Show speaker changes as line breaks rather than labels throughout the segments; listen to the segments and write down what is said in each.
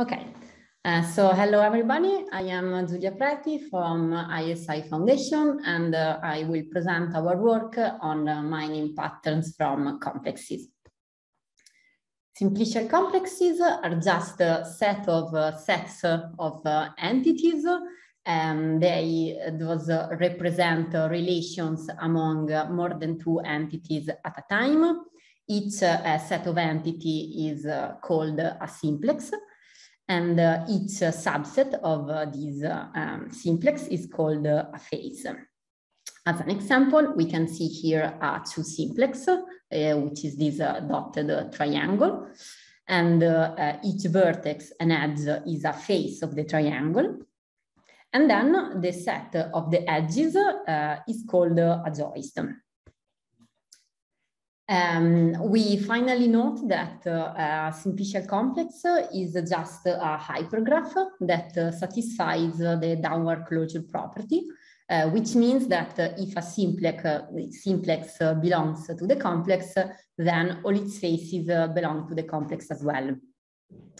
Okay, uh, so hello everybody. I am Giulia Preti from ISI Foundation and uh, I will present our work on uh, mining patterns from complexes. Simplicial complexes are just a set of uh, sets of uh, entities and they those represent relations among more than two entities at a time. Each set of entity is called a simplex and uh, each uh, subset of uh, these um, simplex is called a face. As an example, we can see here a two simplex, which is this dotted triangle. And each vertex and edge is a face of the triangle. And then the set of the edges uh, is called a joist. Um, we finally note that uh, a simplicial complex is just a hypergraph that uh, satisfies the downward closure property, uh, which means that if a simplex, simplex belongs to the complex, then all its faces belong to the complex as well.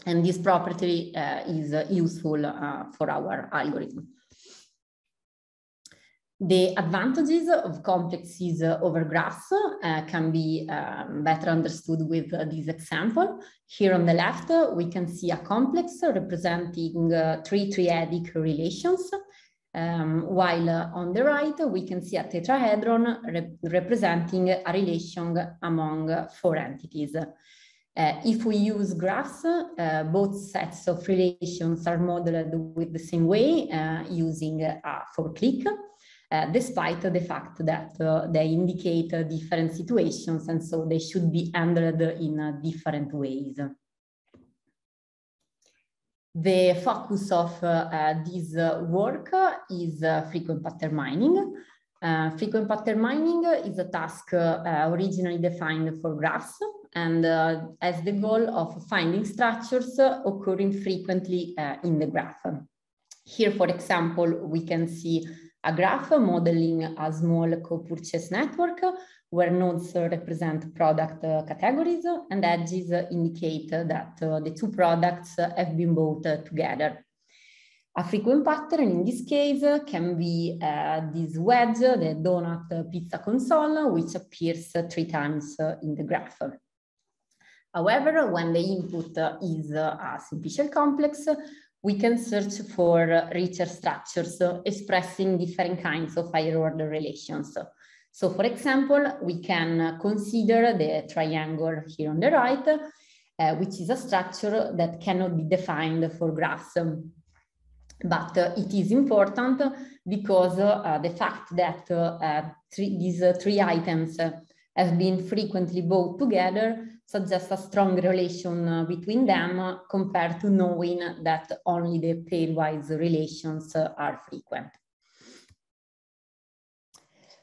And this property uh, is useful uh, for our algorithm. The advantages of complexes over graphs uh, can be um, better understood with uh, this example. Here on the left, uh, we can see a complex representing uh, three triadic relations, um, while on the right, we can see a tetrahedron re representing a relation among four entities. Uh, if we use graphs, uh, both sets of relations are modeled with the same way using a for clique. Uh, despite the fact that uh, they indicate uh, different situations and so they should be handled in different ways. The focus of this work is frequent pattern mining. Frequent pattern mining is a task originally defined for graphs and has the goal of finding structures occurring frequently in the graph. Here, for example, we can see a graph modeling a small co-purchase network where nodes represent product categories and edges indicate that the two products have been bought together. A frequent pattern in this case can be uh, this wedge, the donut pizza console, which appears three times in the graph. However, when the input is a simplicial complex, we can search for richer structures expressing different kinds of higher order relations. So for example, we can consider the triangle here on the right, uh, which is a structure that cannot be defined for graphs. But uh, it is important because uh, the fact that uh, three, these three items have been frequently bought together suggests a strong relation uh, between them compared to knowing that only the pairwise relations uh, are frequent.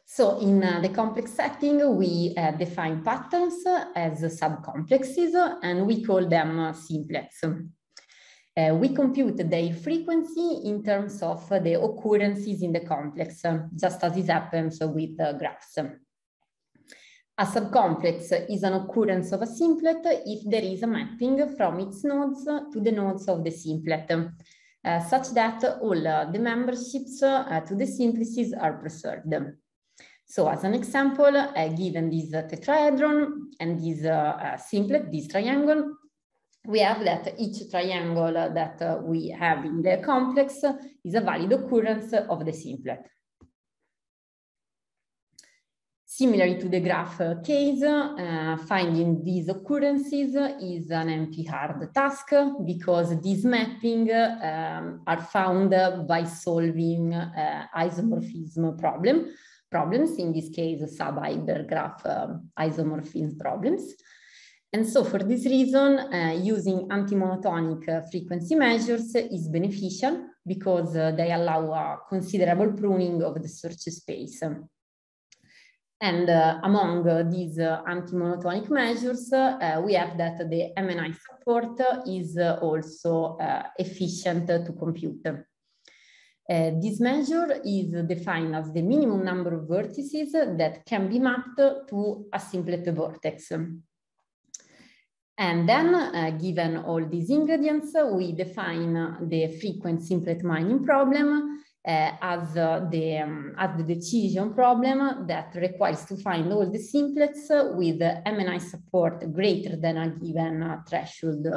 So in uh, the complex setting, we uh, define patterns as subcomplexes and we call them uh, simplets. Uh, we compute their frequency in terms of the occurrences in the complex, just as it happens with graphs. A subcomplex is an occurrence of a simplet if there is a mapping from its nodes to the nodes of the simplet, uh, such that all uh, the memberships uh, to the simplices are preserved. So as an example, uh, given this tetrahedron and this uh, uh, simplet, this triangle, we have that each triangle that we have in the complex is a valid occurrence of the simplet. Similarly to the graph case, uh, finding these occurrences is an NP hard task because these mapping um, are found by solving uh, isomorphism problem, problems, in this case, sub-hypergraph um, isomorphism problems. And so for this reason, uh, using anti-monotonic frequency measures is beneficial because uh, they allow a considerable pruning of the search space. And uh, among uh, these uh, anti-monotonic measures, uh, we have that the MNI support is uh, also uh, efficient to compute. this measure is defined as the minimum number of vertices that can be mapped to a simplet vertex. And then, given all these ingredients, we define the frequent simplet mining problem uh, as, uh, the, um, as the decision problem that requires to find all the simplets with MNI support greater than a given uh, threshold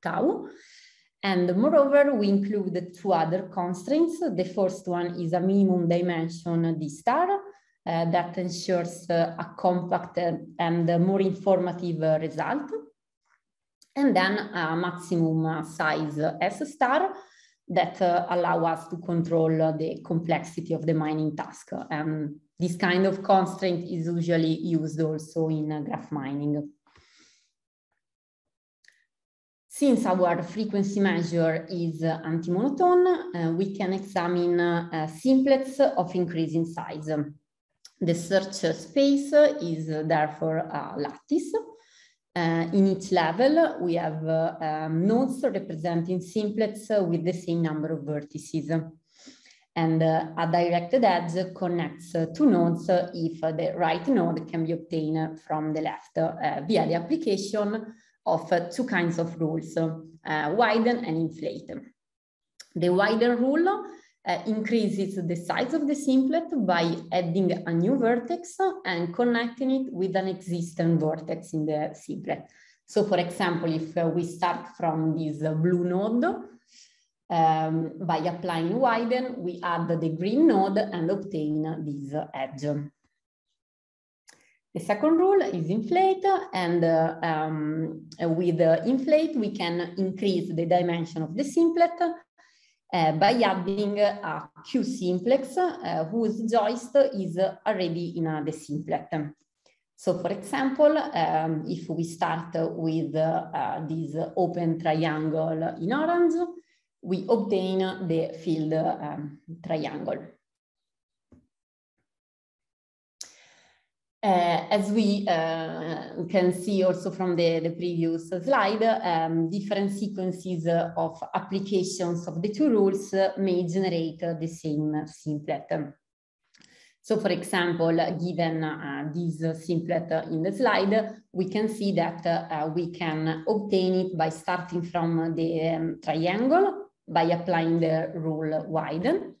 tau. And moreover, we include two other constraints. The first one is a minimum dimension D star uh, that ensures uh, a compact and more informative result. And then a maximum size S star that uh, allow us to control uh, the complexity of the mining task. And this kind of constraint is usually used also in uh, graph mining. Since our frequency measure is uh, anti-monotone, uh, we can examine uh, simplets of increasing size. The search space is therefore a lattice. Uh, in each level, we have uh, um, nodes representing simplets with the same number of vertices. And uh, a directed edge connects two nodes if the right node can be obtained from the left via the application of uh, two kinds of rules, uh, widen and inflate. The widen rule uh, increases the size of the simplet by adding a new vertex and connecting it with an existing vertex in the simplet. So for example, if uh, we start from this uh, blue node, um, by applying widen, we add the green node and obtain this edge. The second rule is inflate, and uh, um, with inflate, we can increase the dimension of the simplet uh, by adding a Q simplex uh, whose joist is already in the simplet. So for example, um, if we start with uh, this open triangle in orange, we obtain the filled um, triangle. Uh, as we uh, can see also from the, the previous slide, um, different sequences of applications of the two rules may generate the same simplet. So for example, given uh, this simplet in the slide, we can see that uh, we can obtain it by starting from the um, triangle by applying the rule widen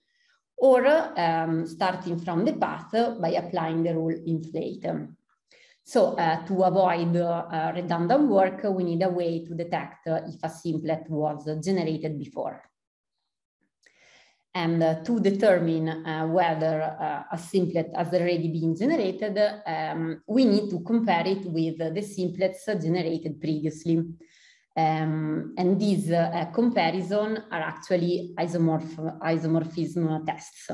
or um, starting from the path by applying the rule inflate. So uh, to avoid uh, redundant work, we need a way to detect if a simplet was generated before. And uh, to determine uh, whether a simplet has already been generated, um, we need to compare it with the simplets generated previously. Um, and these uh, comparison are actually isomorph isomorphism tests.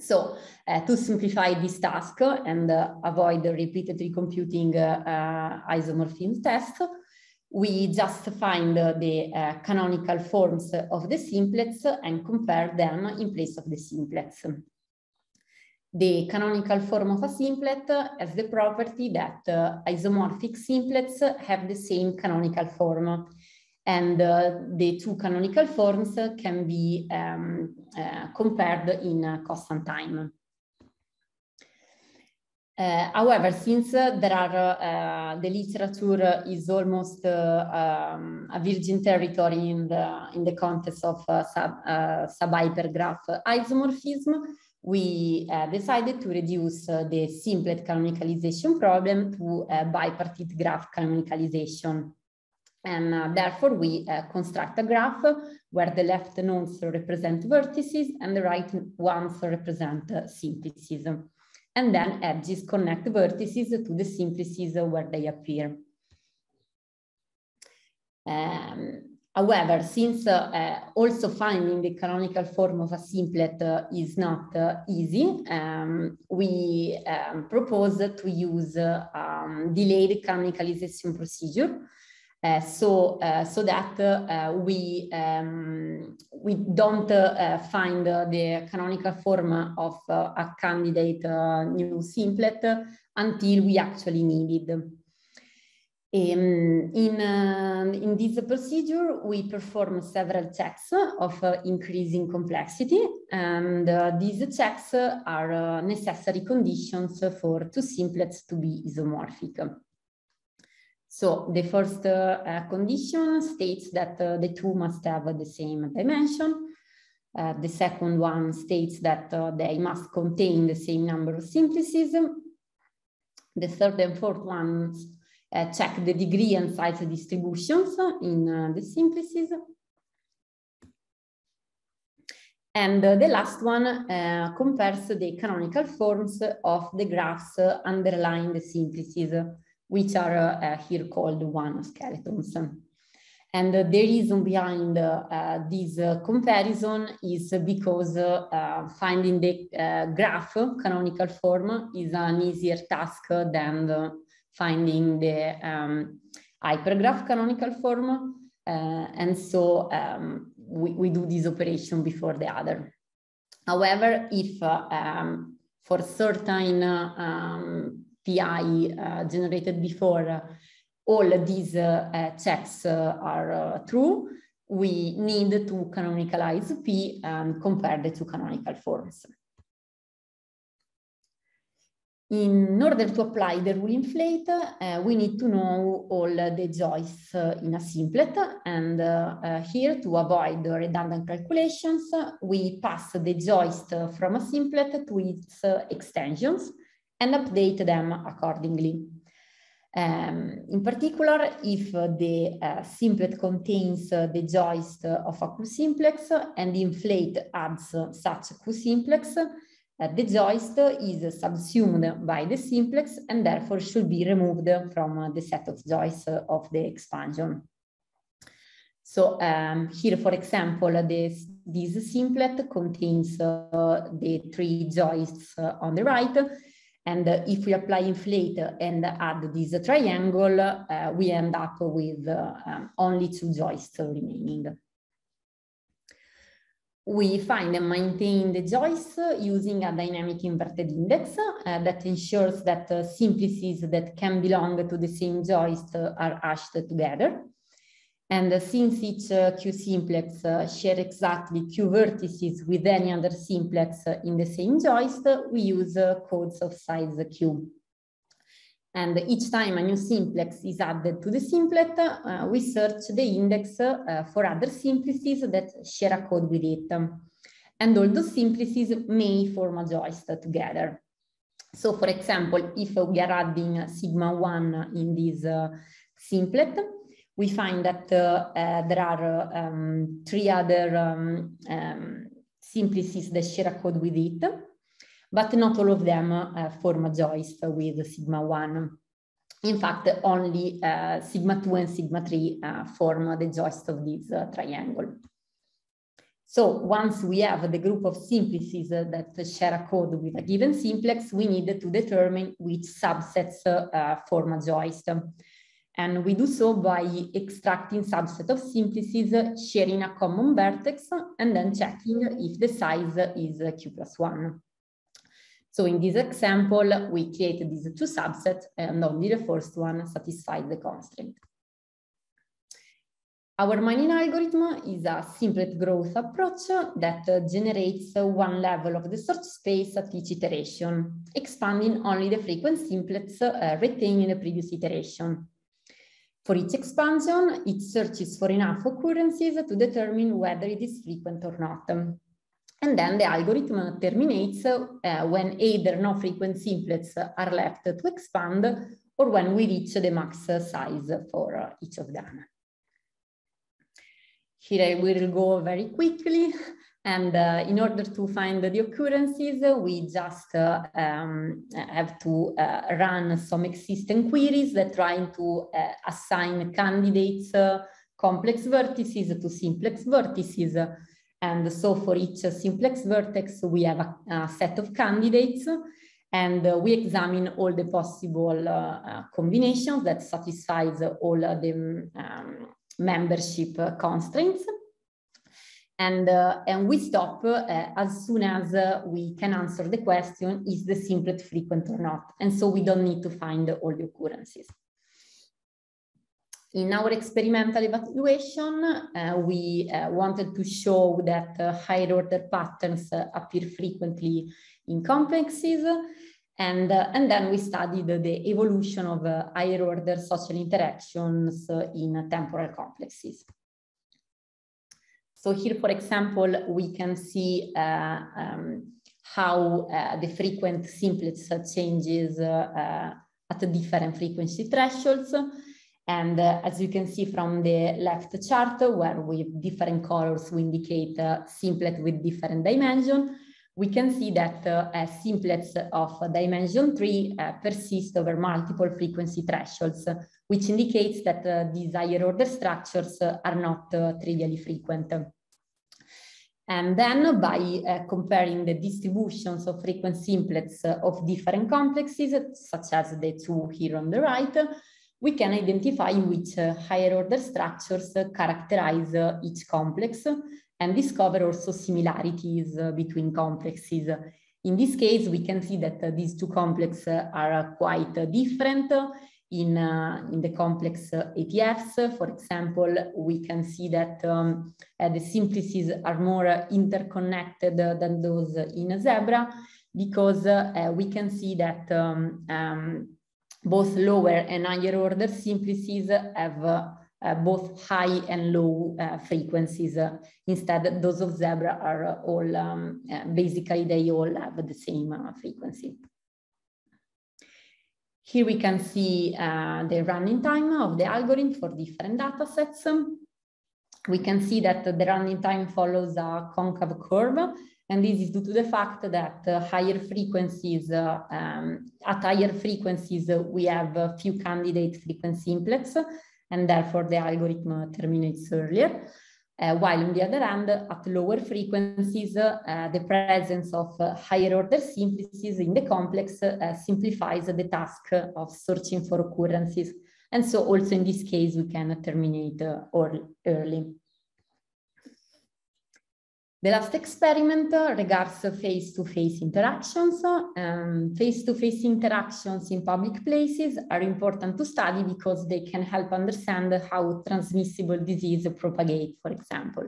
So uh, to simplify this task and uh, avoid repeatedly computing uh, isomorphism tests, we just find the canonical forms of the simplets and compare them in place of the simplets. The canonical form of a simplet has the property that uh, isomorphic simplets have the same canonical form. And uh, the two canonical forms can be um, uh, compared in uh, constant time. Uh, however, since uh, there are, the literature is almost um, a virgin territory in the, in the context of sub, sub-hypergraph isomorphism, we uh, decided to reduce uh, the simplet canonicalization problem to uh, bipartite graph canonicalization. And uh, therefore, we uh, construct a graph where the left nodes represent vertices and the right ones represent uh, simplices. And then edges connect vertices to the simplices where they appear. Um, However, since uh, also finding the canonical form of a simplet uh, is not uh, easy, um, we um, propose to use um, delayed canonicalization procedure. Uh, so, uh, so that uh, we, um, we don't find the canonical form of a candidate new simplet until we actually need it. Um, in, in this procedure, we perform several checks of uh, increasing complexity, and uh, these checks are uh, necessary conditions for two simplets to be isomorphic. So the first uh, condition states that uh, the two must have the same dimension. Uh, the second one states that they must contain the same number of simplices. The third and fourth ones check the degree and size distributions in uh, the simplices. And uh, the last one uh, compares the canonical forms of the graphs underlying the simplices, which are uh, here called one skeletons. And the reason behind uh, this uh, comparison is because uh, finding the graph canonical form is an easier task than finding the um, hypergraph canonical form. and so um, we, we do this operation before the other. However, if uh, um, for certain uh, um, PI uh, generated before, uh, all these uh, uh, checks are true, we need to canonicalize P and compare the two canonical forms. In order to apply the rule inflate, uh, we need to know all the joists uh, in a simplet. And uh, uh here, to avoid redundant calculations, we pass the joist from a simplet to its uh, extensions and update them accordingly. Um, in particular, if the uh, simplet contains the joist of a Q-simplex and inflate adds such Q-simplex, uh, the joist is subsumed by the simplex and therefore should be removed from uh, the set of joists of the expansion. So um, here, for example, this, this simplet contains uh, the three joists uh, on the right. And uh, if we apply inflate and add this triangle, uh, we end up with um, only two joists remaining we find and maintain the joists using a dynamic inverted index uh, that ensures that uh, simplices that can belong to the same joist are hashed together. And uh, since each uh, Q-simplex uh, share exactly Q vertices with any other simplex in the same joist, we use uh, codes of size Q. And each time a new simplex is added to the simplet, uh, we search the index uh, for other simplices that share a code with it. And all those simplices may form a joist together. So for example, if we are adding sigma 1 in this uh, simplet, we find that uh, uh, there are um, three other um, um, simplices that share a code with it but not all of them uh, form a joist with sigma 1. In fact, only uh, sigma 2 and sigma 3 uh, form the joist of this uh, triangle. So once we have the group of simplices that share a code with a given simplex, we need to determine which subsets uh, form a joist. And we do so by extracting subset of simplices sharing a common vertex and then checking if the size is q plus 1. So in this example, we created these two subsets and only the first one satisfies the constraint. Our mining algorithm is a simplet growth approach that generates one level of the search space at each iteration, expanding only the frequent simplets uh, retained in the previous iteration. For each expansion, it searches for enough occurrences to determine whether it is frequent or not. And then the algorithm terminates uh, when either no frequent simplets are left to expand or when we reach the max size for uh, each of them. Here I will go very quickly. And uh, in order to find the occurrences, we just uh, um, have to uh, run some existing queries that trying to uh, assign candidates complex vertices to simplex vertices and so for each simplex vertex, we have a, a set of candidates and uh, we examine all the possible uh, uh combinations that satisfies all the um, membership constraints. And, uh, and we stop uh, as soon as uh, we can answer the question, is the simplet frequent or not? And so we don't need to find all the occurrences. In our experimental evaluation, uh, we uh, wanted to show that uh, higher order patterns uh, appear frequently in complexes. And, uh, and then we studied the evolution of uh, higher order social interactions in temporal complexes. So here, for example, we can see um, how the frequent simplets changes at different frequency thresholds. And uh, as you can see from the left chart, where with different colors we indicate uh, simplet with different dimension, we can see that uh, simplets of dimension three uh, persist over multiple frequency thresholds, which indicates that uh, these higher order structures are not uh, trivially frequent. And then by uh, comparing the distributions of frequent simplets of different complexes, such as the two here on the right, we can identify which uh, higher order structures characterize uh, each complex and discover also similarities uh, between complexes. In this case, we can see that these two complexes are quite different in, uh, in the complex uh, ATFs, for example, we can see that um, uh, the simplices are more interconnected than those in zebra because we can see that um, um, both lower and higher order simplices have uh, both high and low uh, frequencies. Uh, instead, those of Zebra are all, um, basically they all have the same frequency. Here we can see the running time of the algorithm for different data sets. We can see that the running time follows a concave curve and this is due to the fact that uh, higher frequencies, uh, um, at higher frequencies, uh, we have a few candidate frequency simplets, and therefore the algorithm terminates earlier. Uh, while on the other hand, at lower frequencies, uh, the presence of uh, higher order simplices in the complex simplifies the task of searching for occurrences. And so also in this case, we can terminate early. The last experiment regards face-to-face -face interactions. Face-to-face um, interactions in public places are important to study because they can help understand how transmissible disease propagate, for example.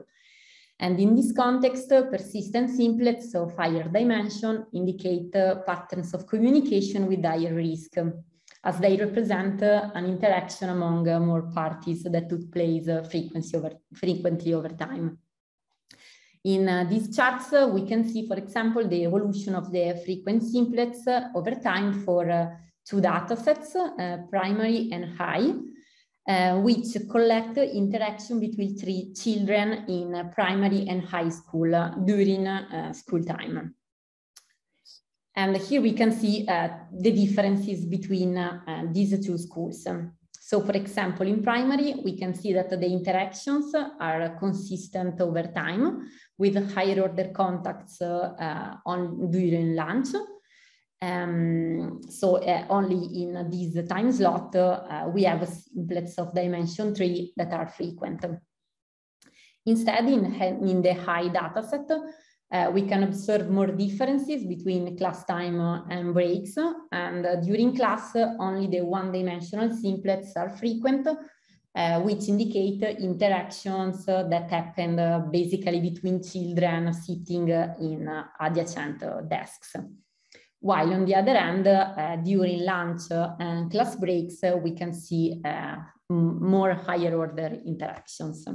And in this context, persistent simplets of higher dimension indicate uh, patterns of communication with higher risk, as they represent uh, an interaction among uh, more parties that took place frequently over time. In uh, these charts, uh, we can see, for example, the evolution of the frequent simplets uh, over time for uh, two data sets, uh, primary and high, uh, which collect interaction between three children in primary and high school during school time. And here we can see the differences between these two schools. So for example, in primary, we can see that the interactions are consistent over time with higher order contacts uh, on during lunch. Um, so uh, only in this time slot, uh, we have simplets of dimension three that are frequent. Instead, in, in the high dataset, uh, we can observe more differences between class time and breaks. And uh, during class, only the one-dimensional simplets are frequent, uh, which indicate interactions that happen uh, basically between children sitting in adjacent desks. While on the other hand, uh, during lunch and class breaks, we can see more higher order interactions.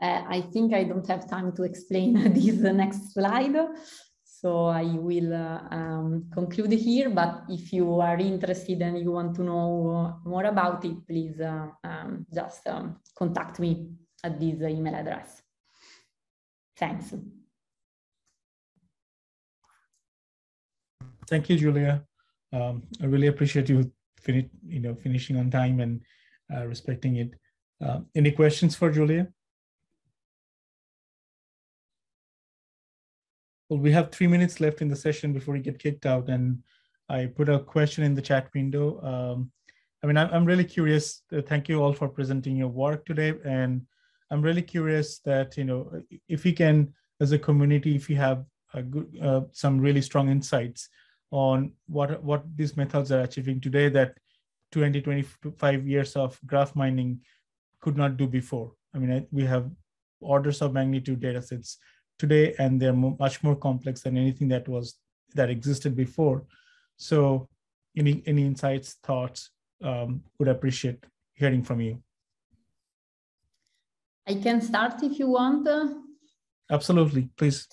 Uh, I think I don't have time to explain this next slide. So I will uh, um, conclude here, but if you are interested and you want to know more about it, please uh, um, just um, contact me at this email address. Thanks.
Thank you, Giulia. Um, I really appreciate you, you know, finishing on time and uh, respecting it. Uh, any questions for Giulia? Well, we have three minutes left in the session before we get kicked out, and I put a question in the chat window. Um, I mean, I'm really curious. Uh, thank you all for presenting your work today, and I'm really curious that you know if we can, as a community, if you have a good, uh, some really strong insights on what what these methods are achieving today that 20, 25 years of graph mining could not do before. I mean, we have orders of magnitude data sets today, and they're much more complex than anything that was that existed before. So any any insights, thoughts, um, would appreciate hearing from you.
I can start if you want.
Absolutely, please.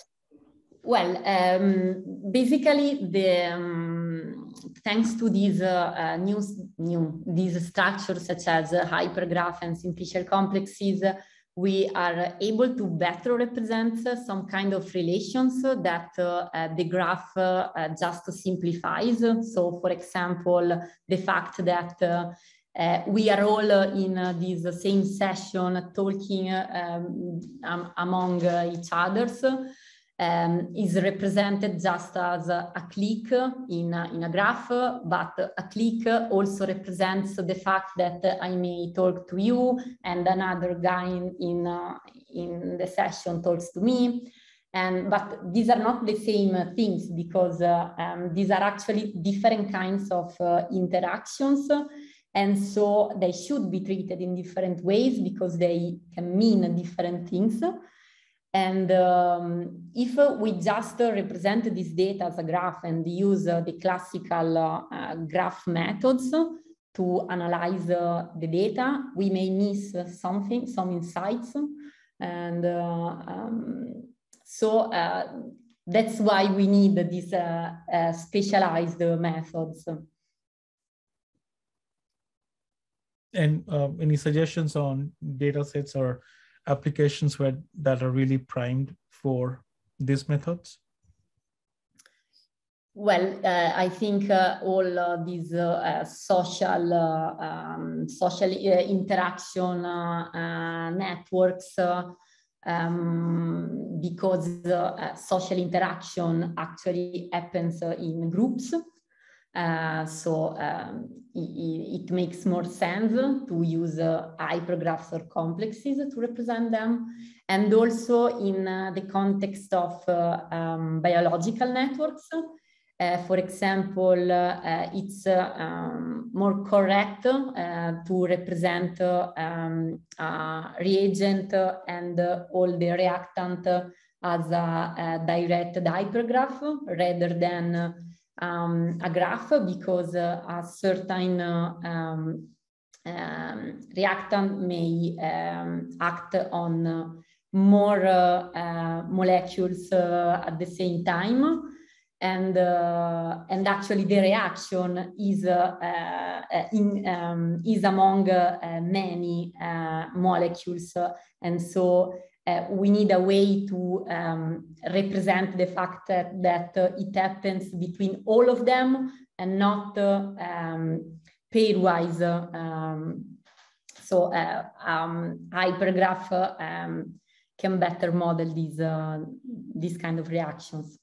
Well, um, basically, the um, thanks to these uh, uh, new, new these structures such as uh, hypergraph and simplicial complexes, we are able to better represent some kind of relations that uh, uh, the graph uh, just simplifies. So, for example, the fact that uh, we are all in uh, this same session talking um, um, among uh, each others um, is represented just as a, a clique in a, in a graph, but a clique also represents the fact that I may talk to you and another guy in, in, uh, in the session talks to me. And, but these are not the same things because uh, um, these are actually different kinds of uh, interactions. And so they should be treated in different ways because they can mean different things. And um, if we just represent this data as a graph and use uh, the classical uh, graph methods to analyze uh, the data, we may miss something, some insights. And uh, um, so uh, that's why we need these uh, specialized methods.
And um, any suggestions on data sets or applications where that are really primed for these methods?
Well, uh, I think uh, all uh, these uh, social uh, um, social uh, interaction networks, um, because social interaction actually happens in groups. So um, it, it, makes more sense to use hypergraphs or complexes to represent them. And also in the context of um, biological networks, uh, for example, uh, it's uh, um, more correct to represent um, reagent and all the reactant as a, a direct hypergraph rather than um, a graph because a certain um, um, reactant may um, act on more uh, uh, molecules uh, at the same time. And uh, and actually the reaction is uh, uh, in um, is among uh, many uh, molecules. And so uh, we need a way to um, represent the fact that, that it happens between all of them and not um, pairwise um, so um, hypergraph um, can better model these these kind of reactions